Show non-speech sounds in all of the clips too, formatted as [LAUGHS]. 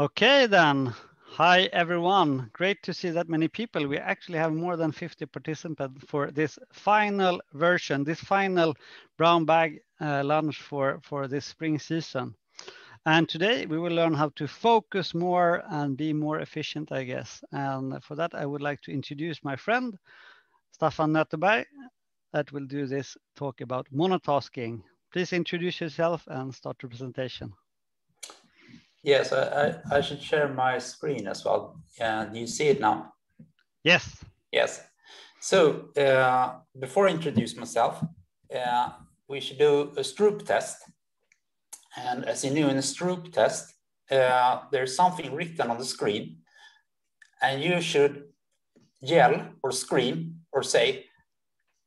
Okay then. Hi everyone. Great to see that many people. We actually have more than 50 participants for this final version, this final brown bag uh, lunch for, for this spring season. And today we will learn how to focus more and be more efficient, I guess. And for that, I would like to introduce my friend, Staffan Nöteberg, that will do this talk about monotasking. Please introduce yourself and start the presentation. Yes, I, I, should share my screen as well. Do you see it now? Yes. Yes. So uh, before I introduce myself, uh, we should do a Stroop test. And as you know, in a Stroop test, uh, there's something written on the screen, and you should yell or scream or say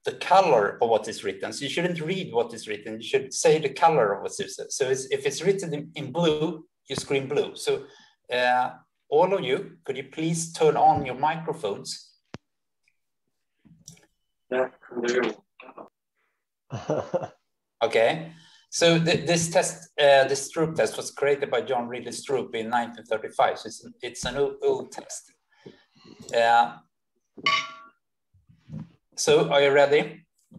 the color of what is written. So you shouldn't read what is written. You should say the color of what's written. So it's, if it's written in, in blue, you scream blue. So uh, all of you, could you please turn on your microphones? Yeah, [LAUGHS] okay. So th this test, uh, this Stroop test was created by John Ridley Stroop in 1935. So it's, it's an old, old test. Uh, so are you ready?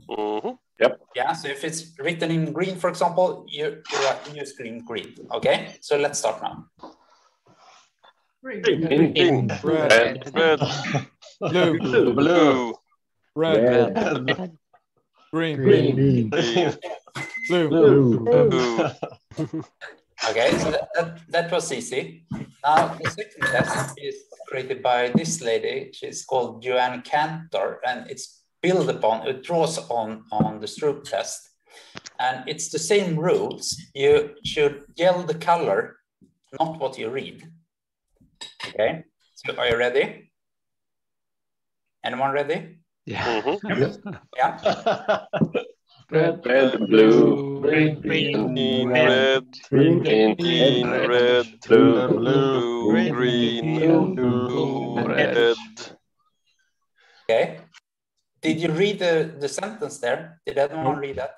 Mm -hmm. Yep. Yeah, so if it's written in green, for example, you, you, you screen green. Okay, so let's start now. Green. Green. green. Red. Red. Blue. Blue. Blue. Red. Red. Green. Green. Blue. Blue. Okay, so that, that, that, was easy. Now, the second test is created by this lady. She's called Joanne Cantor, and it's build upon, it draws on, on the Stroop test. And it's the same rules. You should yell the color, not what you read. Okay, so are you ready? Anyone ready? Yeah. Mm -hmm. Yeah. red, red, blue, green, green, red, green, green, red, blue, blue, green, blue, red. Okay. Did you read the, the sentence there? Did anyone read that?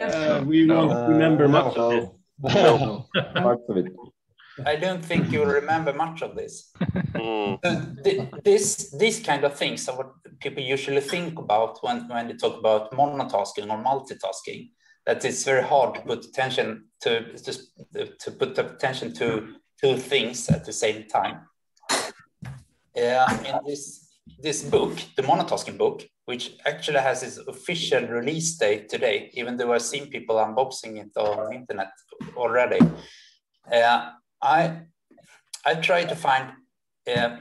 Uh, we won't uh, remember much of it. No. Parts of it. I don't think you'll remember much of this. [LAUGHS] Mm. So this, these kind of things are what people usually think about when, when they talk about monotasking or multitasking. That it's very hard to put attention to, to, to put attention to two things at the same time. Yeah, in this this book, the monotasking book, which actually has its official release date today, even though I've seen people unboxing it on the internet already. Uh, I I try to find uh,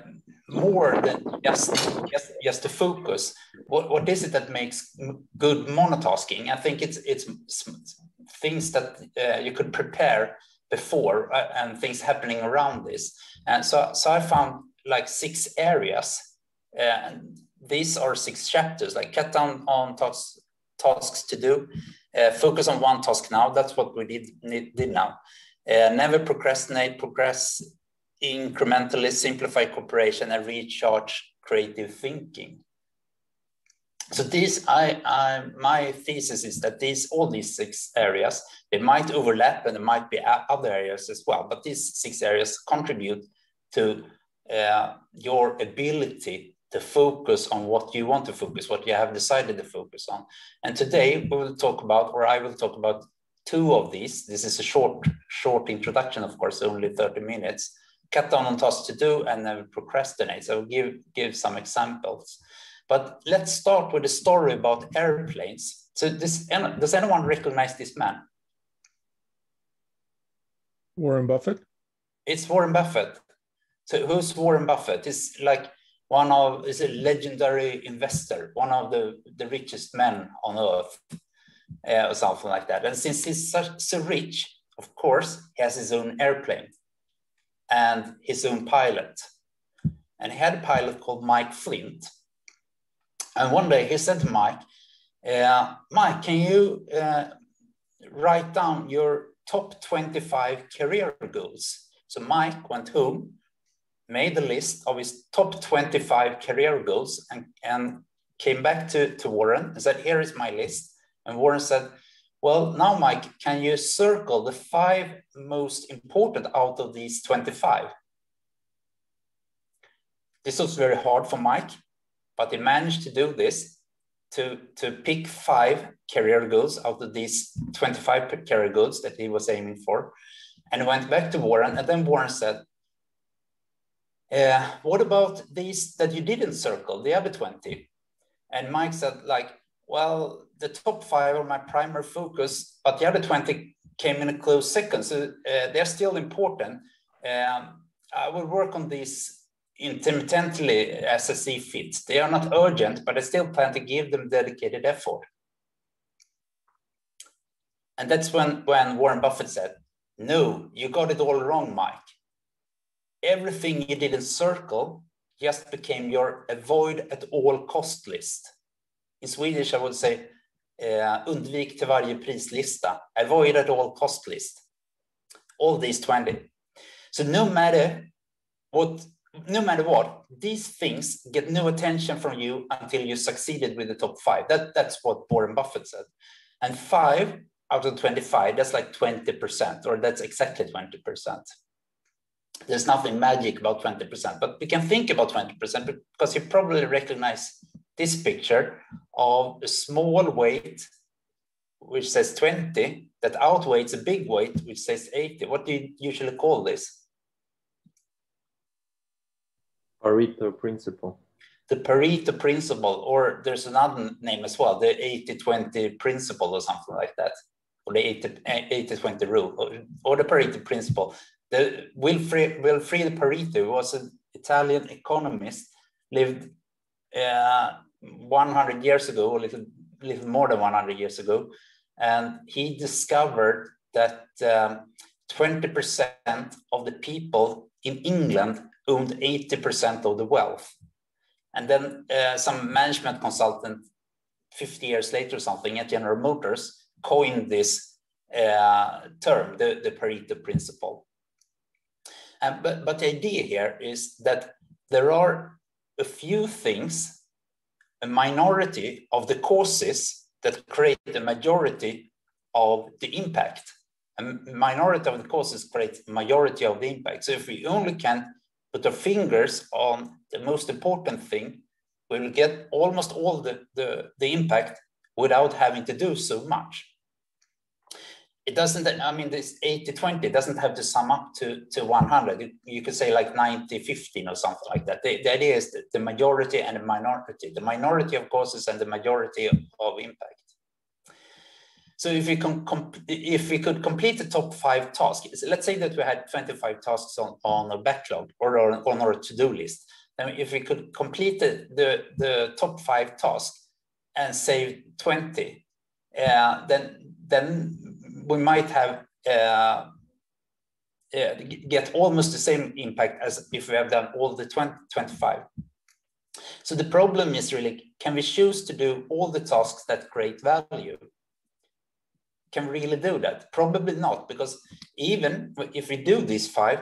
more than just, just just the focus. What what is it that makes good monotasking? I think it's it's things that uh, you could prepare before uh, and things happening around this. And so so I found like six areas and these are six chapters, like cut down on tasks, tasks to do, uh, focus on one task now. That's what we did, did now. Uh, never procrastinate, progress incrementally, simplify cooperation, and recharge creative thinking. So these, I, I, my thesis is that these, all these six areas, they might overlap and there might be other areas as well, but these six areas contribute to uh, your ability to focus on what you want to focus, what you have decided to focus on. And today we will talk about, or I will talk about two of these. This is a short, short introduction, of course, only 30 minutes. Cut down on tasks to do and never procrastinate. So I'll give, give some examples. But let's start with a story about airplanes. So this, does anyone recognize this man? Warren Buffett? It's Warren Buffett. So who's Warren Buffett? It's like one of is a legendary investor, one of the, the richest men on earth, uh, or something like that. And since he's such, so rich, of course, he has his own airplane and his own pilot. And he had a pilot called Mike Flint. And one day he said to Mike, uh, Mike, can you uh, write down your top 25 career goals? So Mike went home made a list of his top 25 career goals and, and came back to, to Warren and said, Here is my list. And Warren said, Well, now, Mike, can you circle the five most important out of these 25? This was very hard for Mike, but he managed to do this to, to pick five career goals out of these 25 career goals that he was aiming for. And went back to Warren, and then Warren said, uh, what about these that you didn't circle, the other 20? And Mike said, like, well, the top five are my primary focus, but the other 20 came in a close second. So uh, they're still important. Um, I will work on these intermittently as I see fit. They are not urgent, but I still plan to give them dedicated effort. And that's when, when Warren Buffett said, no, you got it all wrong, Mike. Everything you didn't circle just became your avoid at all cost list. In Swedish, I would say uh, undvik till varje prislista, avoid at all cost list. All these 20. So no matter what, no matter what, these things get no attention from you until you succeeded with the top five. That, that's what Warren Buffett said. And five out of 25, that's like 20%, or that's exactly 20%. There's nothing magic about 20%, but we can think about 20% because you probably recognize this picture of a small weight, which says 20, that outweighs a big weight, which says 80. What do you usually call this? Pareto principle. The Pareto principle, or there's another name as well, the 80-20 principle or something like that, or the 80-20 eh, rule, or, or the Pareto principle. The Wilfred, Wilfredo Pareto was an Italian economist, lived uh, 100 years ago, a little, little more than 100 years ago, and he discovered that 20% um, of the people in England owned 80% of the wealth. And then uh, some management consultant 50 years later or something at General Motors coined this uh, term, the, the Pareto principle. Uh, but, but the idea here is that there are a few things a minority of the causes that create the majority of the impact. A minority of the causes create majority of the impact. So if we only can put our fingers on the most important thing, we will get almost all the, the, the impact without having to do so much it doesn't, I mean, this 80 20 doesn't have to sum up to, to 100. You could say like 90 15 or something like that. The, the idea is the majority and the minority, the minority of causes and the majority of, of impact. So if we, can if we could complete the top five tasks, let's say that we had 25 tasks on, on a backlog or on, on our to-do list, then if we could complete the, the, the top five tasks and save 20, uh, then, then we might have uh, uh, get almost the same impact as if we have done all the 20, 25. So the problem is really, can we choose to do all the tasks that create value? Can we really do that? Probably not, because even if we do these five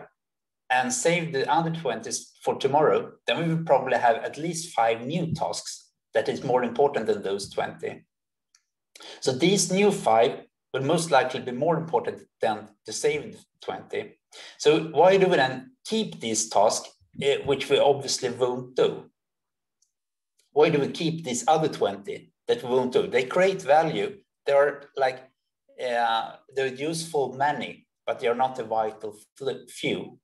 and save the other 20s for tomorrow, then we will probably have at least five new tasks that is more important than those 20. So these new five will most likely be more important than the saved 20. So why do we then keep these tasks, uh, which we obviously won't do? Why do we keep these other 20 that we won't do? They create value. They are like, uh, they're useful many, but they are not a vital few.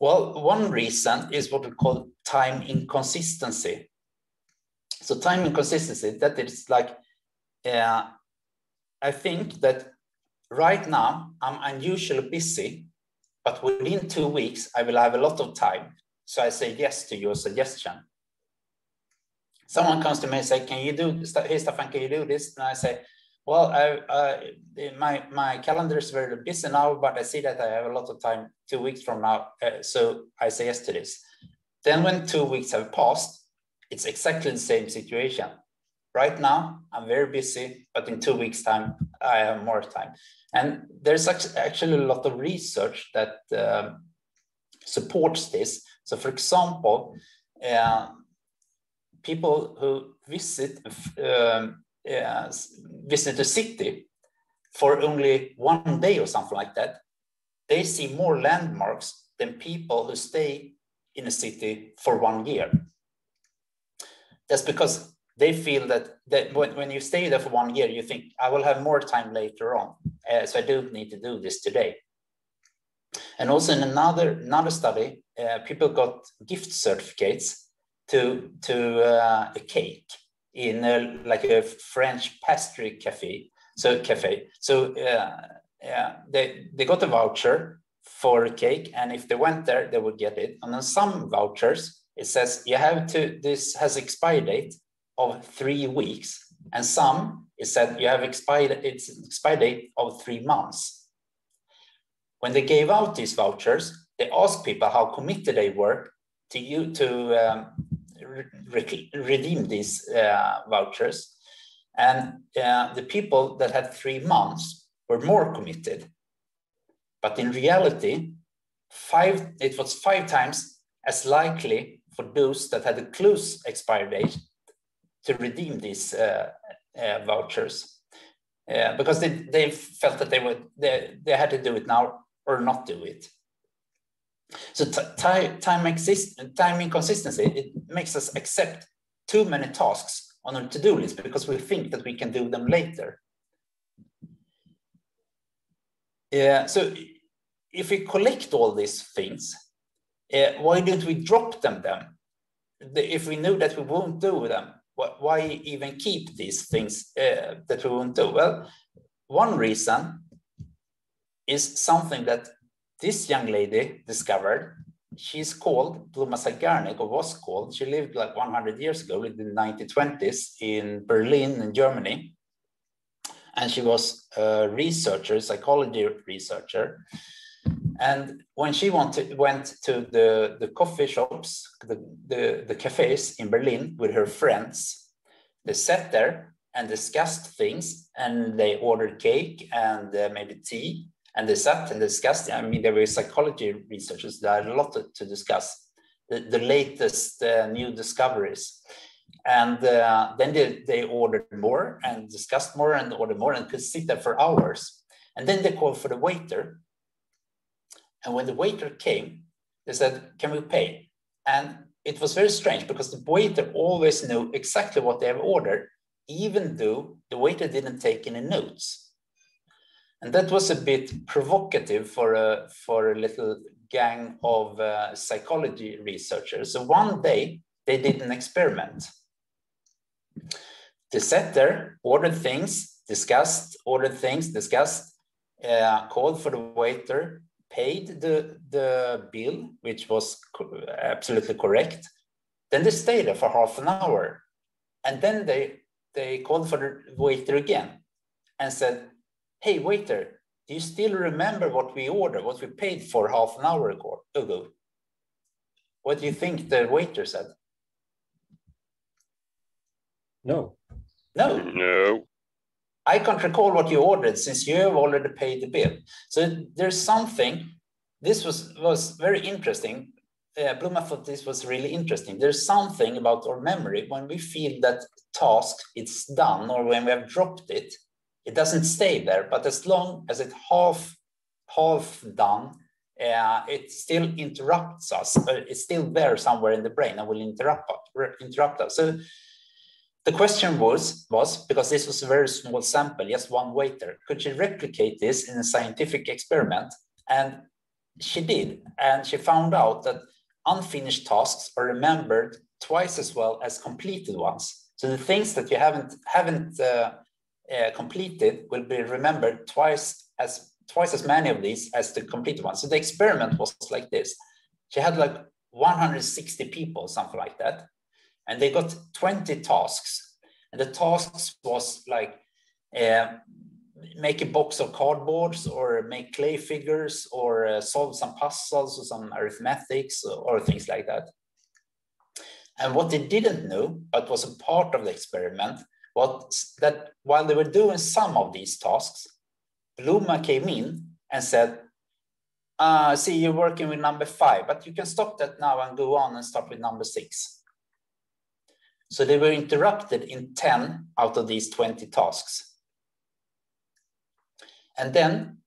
Well, one reason is what we call time inconsistency. So time inconsistency, that is like uh, I think that right now I'm unusually busy, but within two weeks I will have a lot of time. So I say yes to your suggestion. Someone comes to me and say, "Can you do? Hey, Staffan, can you do this?" And I say, "Well, I, my my calendar is very busy now, but I see that I have a lot of time two weeks from now, uh, so I say yes to this." Then, when two weeks have passed, it's exactly the same situation. Right now, I'm very busy, but in two weeks' time, I have more time. And there's actually a lot of research that uh, supports this. So, for example, uh, people who visit uh, visit a city for only one day or something like that, they see more landmarks than people who stay in a city for one year. That's because they feel that, that when, when you stay there for one year, you think, I will have more time later on. Uh, so I don't need to do this today. And also in another, another study, uh, people got gift certificates to, to uh, a cake in a, like a French pastry cafe. So cafe. So uh, yeah, they, they got a voucher for a cake. And if they went there, they would get it. And on some vouchers, it says you have to, this has expired date of three weeks. And some, it said you have expired, it's expired date of three months. When they gave out these vouchers, they asked people how committed they were to you to um, re redeem these uh, vouchers. And uh, the people that had three months were more committed. But in reality, five, it was five times as likely for those that had a close expiry date to redeem these uh, uh, vouchers. Uh, because they, they felt that they would they, they had to do it now or not do it. So time time exist time inconsistency it makes us accept too many tasks on our to-do list because we think that we can do them later. Yeah, so if we collect all these things, uh, why don't we drop them then? If we know that we won't do them, why even keep these things uh, that we won't do? Well, one reason is something that this young lady discovered. She's called Bluma Zeigarnik, or was called. She lived like 100 years ago in the 1920s in Berlin, in Germany and she was a researcher, psychology researcher. And when she went to the, the coffee shops, the, the, the cafes in Berlin with her friends, they sat there and discussed things and they ordered cake and uh, maybe tea and they sat and discussed. I mean, there were psychology researchers that had a lot to, to discuss, the, the latest uh, new discoveries. And uh, then they, they ordered more and discussed more and ordered more and could sit there for hours. And then they called for the waiter. And when the waiter came, they said, Can we pay? And it was very strange because the waiter always knew exactly what they have ordered, even though the waiter didn't take any notes. And that was a bit provocative for a, for a little gang of uh, psychology researchers. So one day they did an experiment. They sat there, ordered things, discussed, ordered things, discussed, uh, called for the waiter, paid the, the bill, which was co absolutely correct. Then they stayed there for half an hour. And then they, they called for the waiter again and said, Hey, waiter, do you still remember what we ordered, what we paid for half an hour ago? What do you think the waiter said? No. No. No. I can't recall what you ordered since you have already paid the bill. So there's something, this was, was very interesting. Uh, Bluma thought this was really interesting. There's something about our memory when we feel that task it's done or when we have dropped it, it doesn't stay there. But as long as it's half, half done, uh, it still interrupts us. It's still there somewhere in the brain and will interrupt, interrupt us. So the question was, was, because this was a very small sample, just one waiter, could she replicate this in a scientific experiment? And she did, and she found out that unfinished tasks are remembered twice as well as completed ones. So the things that you haven't haven't uh, uh, completed will be remembered twice as twice as many of these as the completed ones. So the experiment was like this: she had like 160 people, something like that, and they got 20 tasks. And the tasks was like uh, make a box of cardboards or make clay figures or uh, solve some puzzles or some arithmetics or, or things like that. And what they didn't know, but was a part of the experiment, was that while they were doing some of these tasks, Bluma came in and said, uh, see, you're working with number five, but you can stop that now and go on and start with number six. So they were interrupted in 10 out of these 20 tasks. And then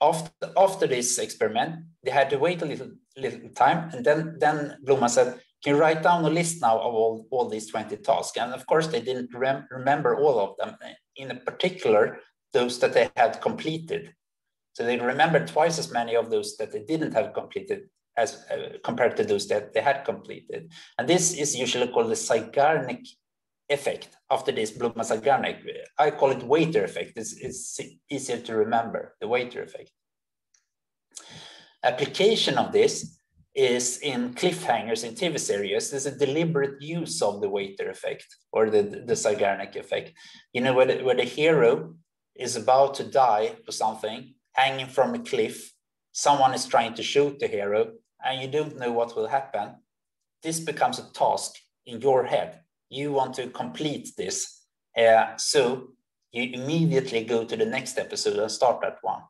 after, after this experiment, they had to wait a little, little time. And then, then Bluma said, can you write down a list now of all, all these 20 tasks? And of course, they didn't rem remember all of them, in particular, those that they had completed. So they remembered twice as many of those that they didn't have completed as uh, compared to those that they had completed. And this is usually called the Zeigarnik effect after this Bluma Zeigarnik. I call it waiter effect. It's, it's easier to remember, the waiter effect. Application of this is in cliffhangers in TV series. There's a deliberate use of the waiter effect or the, the Zeigarnik effect. You know, where the, where the hero is about to die or something, hanging from a cliff, someone is trying to shoot the hero, and you don't know what will happen. This becomes a task in your head. You want to complete this. Uh, so you immediately go to the next episode and start that one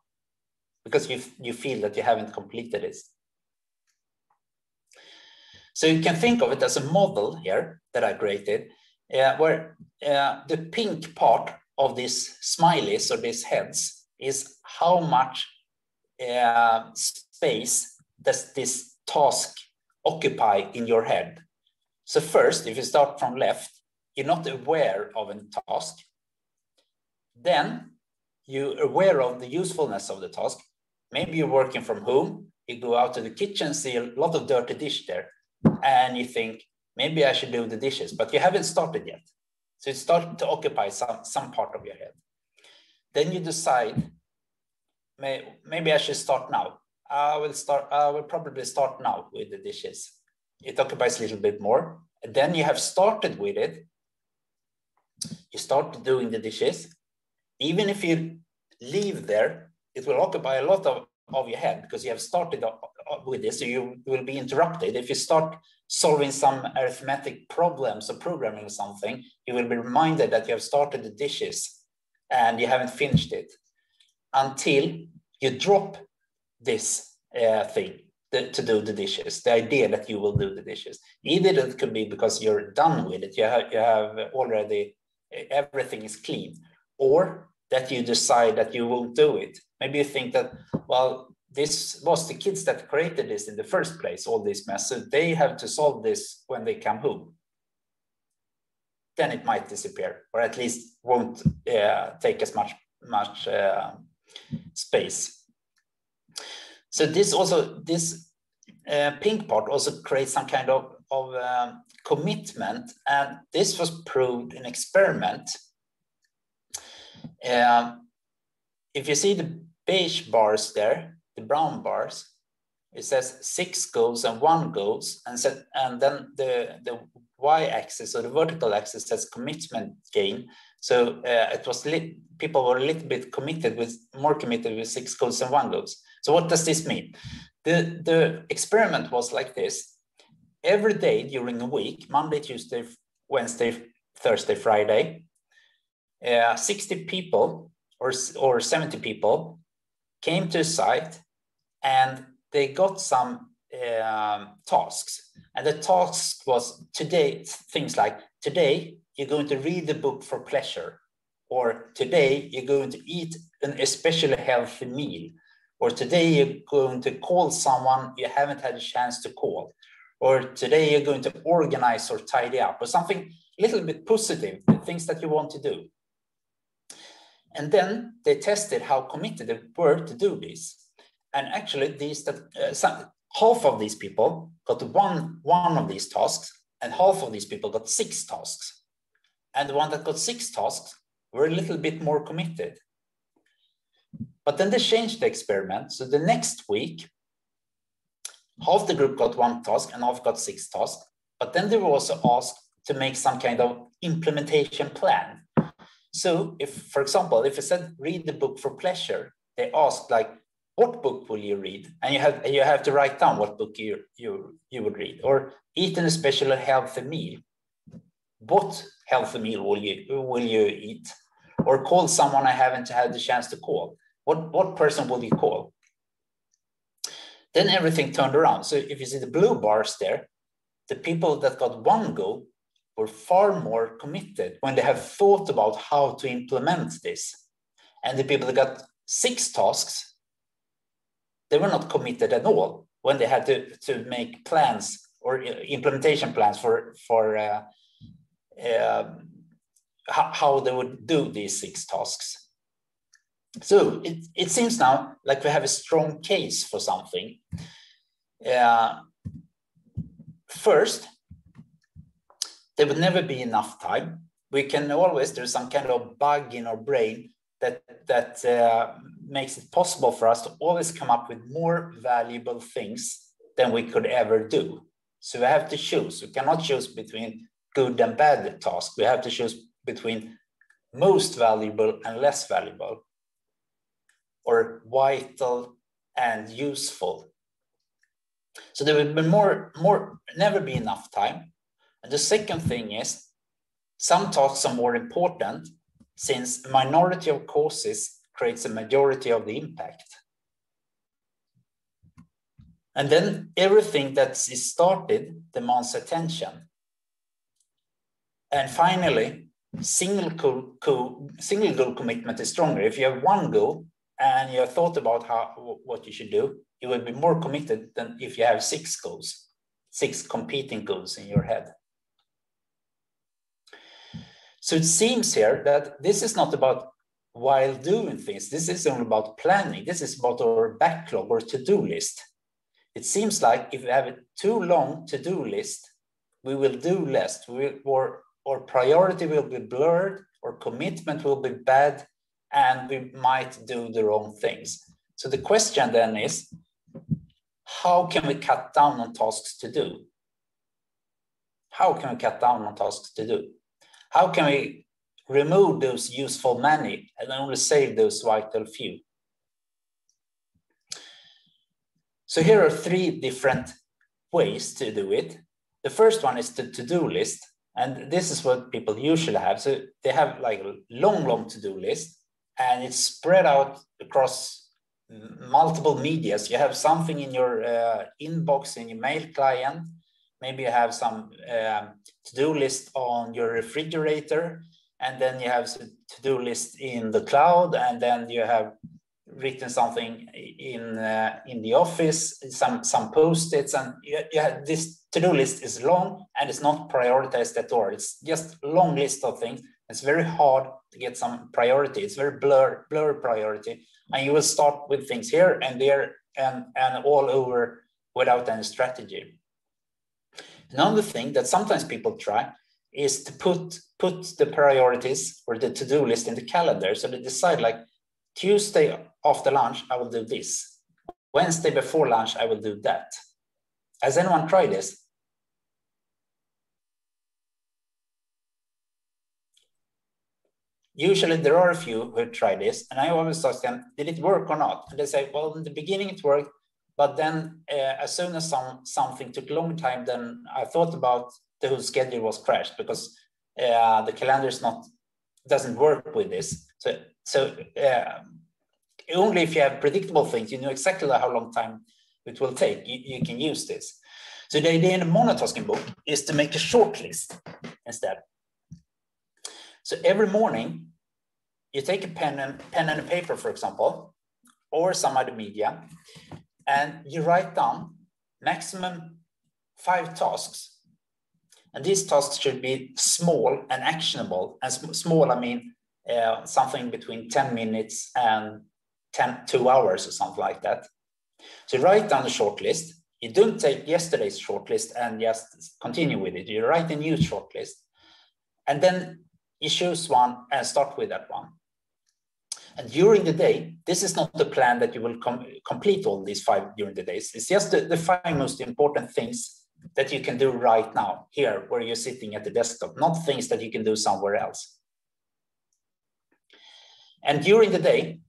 because you, you feel that you haven't completed this. So you can think of it as a model here that I created, uh, where uh, the pink part of these smileys or these heads is how much space does this task occupy in your head. So first, if you start from left, you're not aware of a task. Then you're aware of the usefulness of the task. Maybe you're working from home, you go out to the kitchen, see a lot of dirty dish there and you think maybe I should do the dishes, but you haven't started yet. So it starts to occupy some, some part of your head. Then you decide, may, maybe I should start now. I will start, I will probably start now with the dishes. It occupies a little bit more. And then you have started with it. You start doing the dishes. Even if you leave there, it will occupy a lot of, of your head because you have started with this, so you will be interrupted. If you start solving some arithmetic problems or programming something, you will be reminded that you have started the dishes and you haven't finished it until you drop this uh, thing the, to do the dishes, the idea that you will do the dishes. Either it could be because you're done with it, you have, you have already, everything is clean, or that you decide that you won't do it. Maybe you think that, well, this was the kids that created this in the first place, all this mess. So they have to solve this when they come home. Then it might disappear, or at least won't uh, take as much much uh, space. So this also this uh, pink part also creates some kind of of um, commitment, and this was proved in experiment. Um, if you see the beige bars there, the brown bars, it says six goals and one goals, and, set, and then the, the y-axis or the vertical axis says commitment gain. So uh, it was people were a little bit committed with more committed with six goals and one goals. So what does this mean? The, the experiment was like this. Every day during a week, Monday, Tuesday, Wednesday, Thursday, Friday, uh, 60 people or, or 70 people came to a site and they got some um, tasks. And the task was today, things like today you're going to read the book for pleasure, or today you're going to eat an especially healthy meal, or today you're going to call someone you haven't had a chance to call, or today you're going to organize or tidy up, or something a little bit positive, the things that you want to do. And then they tested how committed they were to do this. And actually, these that uh, some, half of these people got one one of these tasks, and half of these people got six tasks. And the one that got six tasks were a little bit more committed. But then they changed the experiment. So the next week, half the group got one task and half got six tasks. But then they were also asked to make some kind of implementation plan. So if, for example, if I said read the book for pleasure, they asked like, what book will you read? And you have you have to write down what book you you you would read, or eat an especially healthy meal. What healthy meal will you will you eat? Or call someone I haven't had the chance to call. What what person will you call? Then everything turned around. So if you see the blue bars there, the people that got one goal were far more committed when they have thought about how to implement this. And the people that got six tasks, they were not committed at all when they had to, to make plans or uh, implementation plans for, for uh, uh, how they would do these six tasks. So it, it seems now like we have a strong case for something. Uh, first, there would never be enough time. We can always, there's some kind of bug in our brain that, that uh, makes it possible for us to always come up with more valuable things than we could ever do. So we have to choose. We cannot choose between good and bad tasks. We have to choose between most valuable and less valuable, or vital and useful. So there will be more, more, never be enough time. And the second thing is, some tasks are more important since a minority of causes creates a majority of the impact. And then everything that is started demands attention. And finally, single single goal commitment is stronger. If you have one goal and you have thought about how what you should do, you will be more committed than if you have six goals, six competing goals in your head. So it seems here that this is not about while doing things. This is only about planning. This is about our backlog or to-do list. It seems like if we have a too long to-do list, we will do less. We or, or priority will be blurred, or commitment will be bad, and we might do the wrong things. So the question then is, how can we cut down on tasks to do? How can we cut down on tasks to do? How can we remove those useful many and only save those vital few? So here are three different ways to do it. The first one is the to-do list. And this is what people usually have. So they have like a long, long to-do list and it's spread out across multiple medias. You have something in your uh, inbox in your mail client. Maybe you have some um, to-do list on your refrigerator. And then you have to-do list in the cloud. And then you have written something in uh, in the office some some post-its. And you, you have, this to-do list is long and it's not prioritized at all. It's just long list of things it's very hard to get some priority it's very blur blur priority and you will start with things here and there and and all over without any strategy Another thing that sometimes people try is to put put the priorities or the to-do list in the calendar. So they decide like Tuesday after lunch, I will do this. Wednesday before lunch, I will do that. Has anyone tried this? Usually there are a few who try this, and I always ask them, did it work or not? And they say, well, in the beginning it worked, but then uh, as soon as some, something took a long time, then I thought about the whole schedule was crashed because uh, the calendar is not doesn't work with this. So so uh, only if you have predictable things, you know exactly how long time it will take. You, you can use this. So the idea in the monotasking book is to make a short list instead. So every morning, you take a pen and pen and a paper, for example, or some other media, and you write down maximum five tasks. And these tasks should be small and actionable. And sm small, I mean uh, something between 10 minutes and 10, two hours or something like that. So write down a short list. You don't take yesterday's short list and just continue with it. You write a new short list. And then you choose one and start with that one. And during the day, this is not the plan that you will com complete all these five during the days. It's just the, the five most important things that you can do right now, here, where you're sitting at the desktop, not things that you can do somewhere else. And during the day,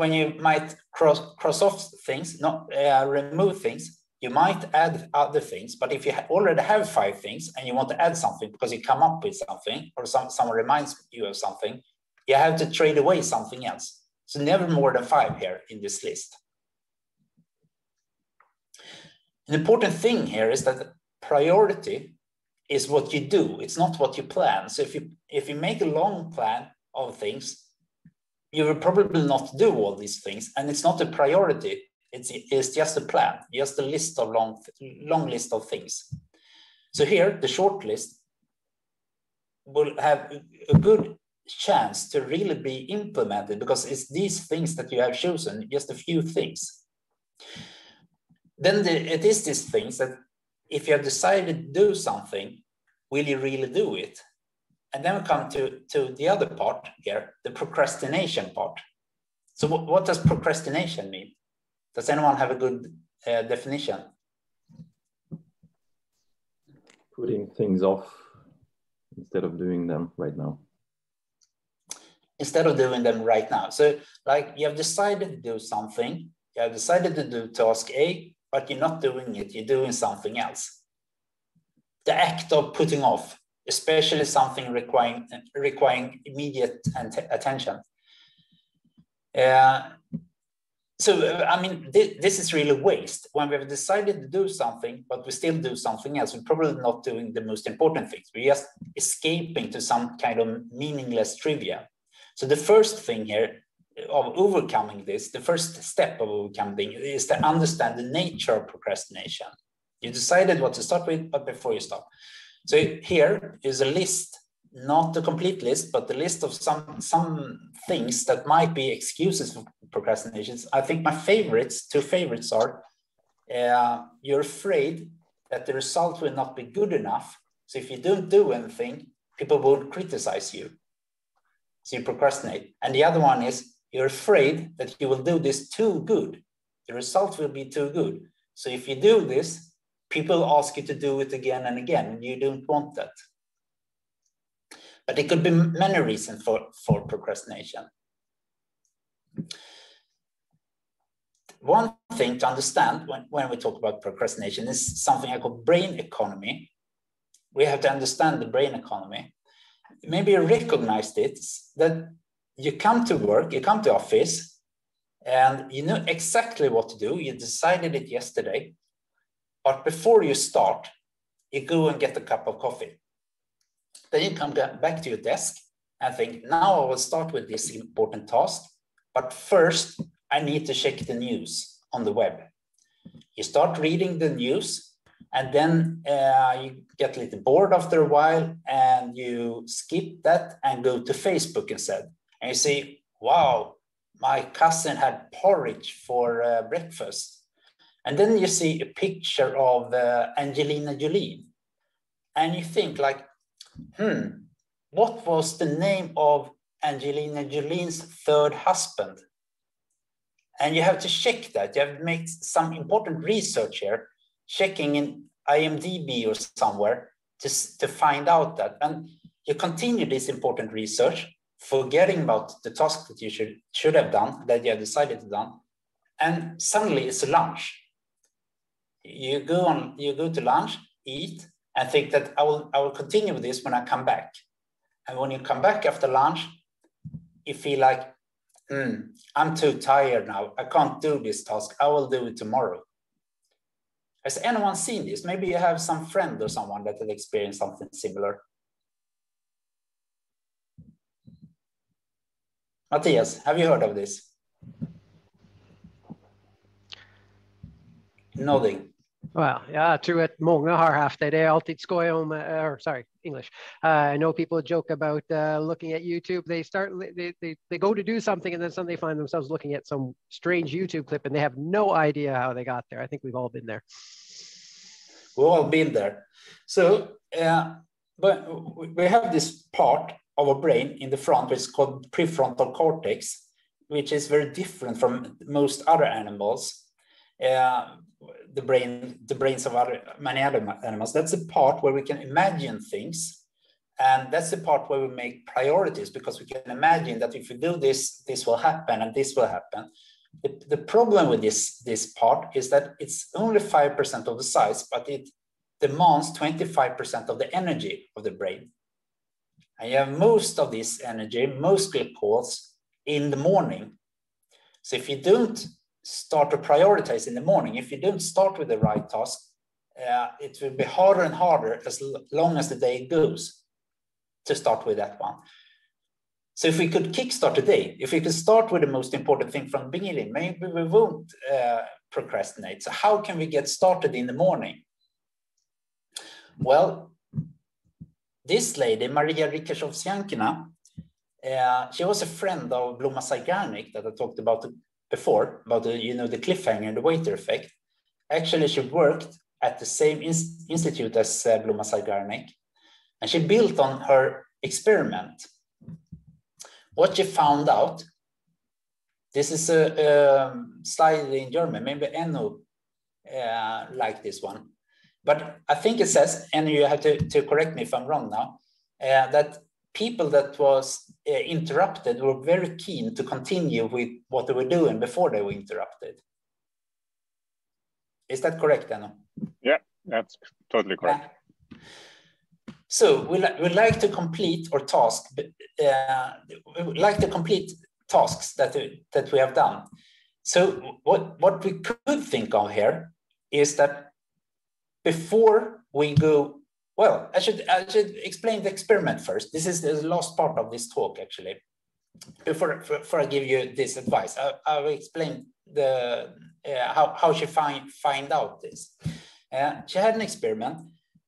when you might cross, cross off things, not uh, remove things, you might add other things. But if you already have five things and you want to add something because you come up with something or some, someone reminds you of something, you have to trade away something else. So never more than five here in this list. An important thing here is that priority is what you do. It's not what you plan. So if you if you make a long plan of things, you will probably not do all these things, and it's not a priority. It's, it's just a plan, just a list of long long list of things. So here, the short list will have a good chance to really be implemented because it's these things that you have chosen, just a few things. Then the, it is these things that if you have decided to do something, will you really do it? And then we come to, to the other part here, the procrastination part. So what, what does procrastination mean? Does anyone have a good uh, definition? Putting things off instead of doing them right now. Instead of doing them right now. So like you have decided to do something, you have decided to do task A, but you're not doing it, you're doing something else. The act of putting off, especially something requiring, requiring immediate attention. Uh, so, I mean, th this is really waste. When we've decided to do something, but we still do something else, we're probably not doing the most important things. We're just escaping to some kind of meaningless trivia. So the first thing here of overcoming this, the first step of overcoming is to understand the nature of procrastination. You decided what to start with, but before you start. So here is a list, not a complete list, but the list of some, some things that might be excuses for procrastinations. I think my favorites, two favorites are, uh, you're afraid that the result will not be good enough. So if you don't do anything, people won't criticize you. So you procrastinate. And the other one is you're afraid that you will do this too good. The result will be too good. So if you do this, people ask you to do it again and again, and you don't want that. But it could be many reasons for, for procrastination. One thing to understand when, when we talk about procrastination is something I call brain economy. We have to understand the brain economy. Maybe recognized it that you come to work, you come to office, and you know exactly what to do. You decided it yesterday, but before you start, you go and get a cup of coffee. Then you come back to your desk and think, now I will start with this important task. But first, I need to check the news on the web. You start reading the news, and then uh, you get a little bored after a while, and you skip that and go to Facebook instead and you see, wow, my cousin had porridge for uh, breakfast. And then you see a picture of uh, Angelina Jolie. And you think like, hmm, what was the name of Angelina Jolie's third husband? And you have to check that. You have to make some important research here, checking in IMDb or somewhere to, to find out that. And you continue this important research forgetting about the task that you should should have done that you have decided to done and suddenly it's lunch. You go on you go to lunch eat and think that i will i will continue with this when i come back. And when you come back after lunch you feel like hmm, i'm too tired now. I can't do this task. I will do it tomorrow has anyone seen this maybe you have some friend or someone that has experienced something similar Matthias, have you heard of this? Nodding. Well, jag tror att många har haft det. Det är alltid skoj om, uh, or sorry, English. Uh, I know people joke about uh, looking at YouTube. They start, they, they, they go to do something and then suddenly find themselves looking at some strange YouTube clip and they have no idea how they got there. I think we've all been there. We've all been there. So, uh, but we have this part of our brain in the front, which is called prefrontal cortex, which is very different from most other animals. Uh, the brain, the brains of other many other animals. That's the part where we can imagine things, and that's the part where we make priorities because we can imagine that if we do this, this will happen, and this will happen. The, the problem with this this part is that it's only five percent of the size, but it demands twenty five percent of the energy of the brain. And you have most of this energy, most glucose in the morning. So if you don't start to prioritize in the morning, if you don't start with the right task, uh, it will be harder and harder as long as the day goes to start with that one. So if we could kickstart the day, if we could start with the most important thing from the beginning, maybe we won't uh, procrastinate. So how can we get started in the morning? Well, this lady, Maria Rickers-Ovsiankina, uh, she was a friend of Bluma Zeigarnik that I talked about before, about the, you know, the cliffhanger, and the waiter effect. Actually, she worked at the same institute as uh, Bluma Zeigarnik, and she built on her experiment. What she found out, this is a, a slide in German, maybe Enno uh, like this one. But I think it says, and you have to, to correct me if I'm wrong now, uh, that people that was uh, interrupted were very keen to continue with what they were doing before they were interrupted. Is that correct, Enno? Yeah, that's totally correct. Yeah. So we, li we like to complete our task, uh, we like to complete tasks that, that we have done. So what, what we could think of here is that before we go, well, I should, I should explain the experiment first. This is the last part of this talk, actually. Before, before I give you this advice, I, I will explain the, uh, how, how she find, find out this. Uh, she had an experiment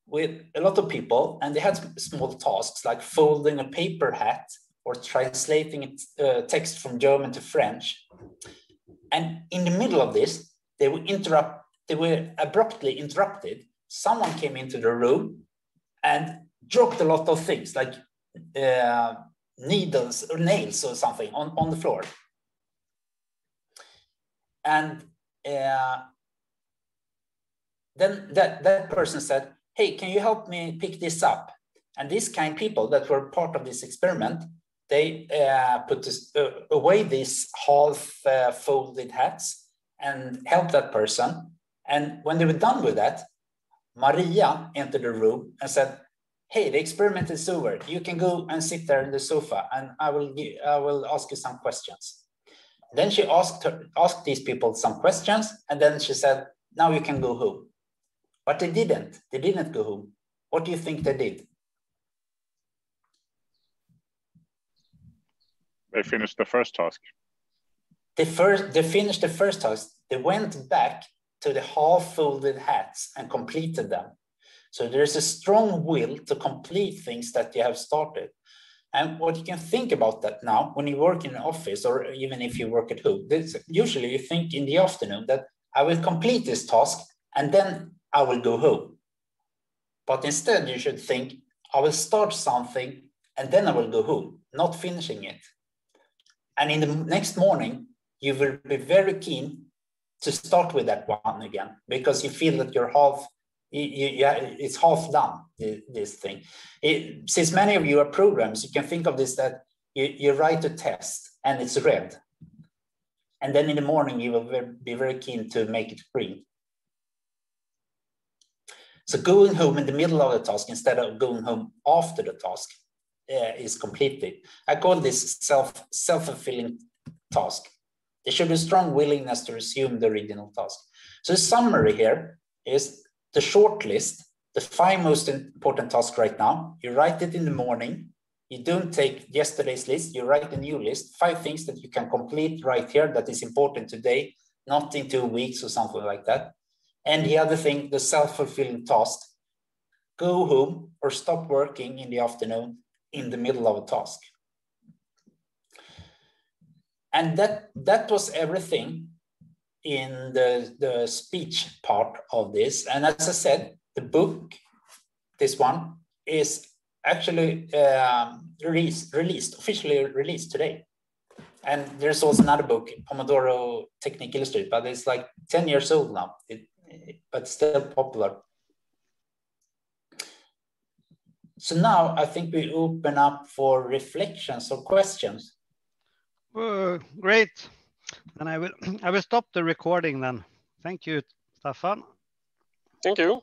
with a lot of people and they had small tasks like folding a paper hat or translating uh, text from German to French. And in the middle of this, they were interrupt, they were abruptly interrupted. Someone came into the room and dropped a lot of things like uh, needles or nails or something on, on the floor. And uh, then that, that person said, hey, can you help me pick this up? And these kind people that were part of this experiment, they uh, put this, uh, away these half uh, folded hats and helped that person. And when they were done with that, Maria entered the room and said, hey, the experiment is over. You can go and sit there in the sofa and I will, give, I will ask you some questions. Then she asked, her, asked these people some questions and then she said, now you can go home. But they didn't. They didn't go home. What do you think they did? They finished the first task. They first they finished the first task. They went back to the half-folded hats and completed them. So there's a strong will to complete things that you have started. And what you can think about that now, when you work in an office or even if you work at home, this, usually you think in the afternoon that I will complete this task and then I will go home. But instead, you should think, I will start something and then I will go home, not finishing it. And in the next morning, you will be very keen to start with that one again because you feel that you're half, you, you, it's half done, this thing. It, since many of you are programs, you can think of this that you, you write a test and it's red. And then in the morning, you will be very keen to make it green. So going home in the middle of the task instead of going home after the task uh, is completed. I call this self, self-fulfilling task. There should be strong willingness to resume the original task. So the summary here is the short list, the five most important tasks right now. You write it in the morning. You don't take yesterday's list, you write a new list, five things that you can complete right here that is important today, not in two weeks or something like that. And the other thing, the self-fulfilling task, go home or stop working in the afternoon in the middle of a task. And that, that was everything in the, the speech part of this. And as I said, the book, this one, is actually um, released, released, officially released today. And there's also another book, Pomodoro Technique Illustrated, but it's like 10 years old now. It, but still popular. So now I think we open up for reflections or questions. Uh, great. Then I will [CLEARS THROAT] I will stop the recording then. Thank you, Staffan. Thank you.